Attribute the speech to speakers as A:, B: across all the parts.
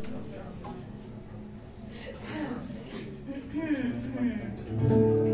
A: Thank you.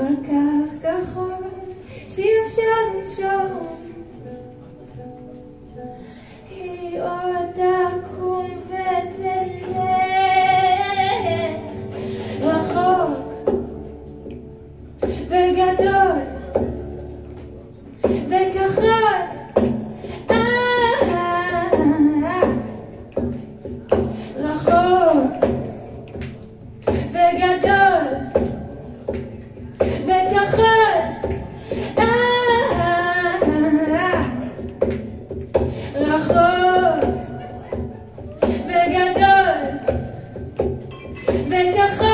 A: כל כך כחול שאי אפשר לנשום. היא עוד תקום ותלך רחוק וגדול. Venga,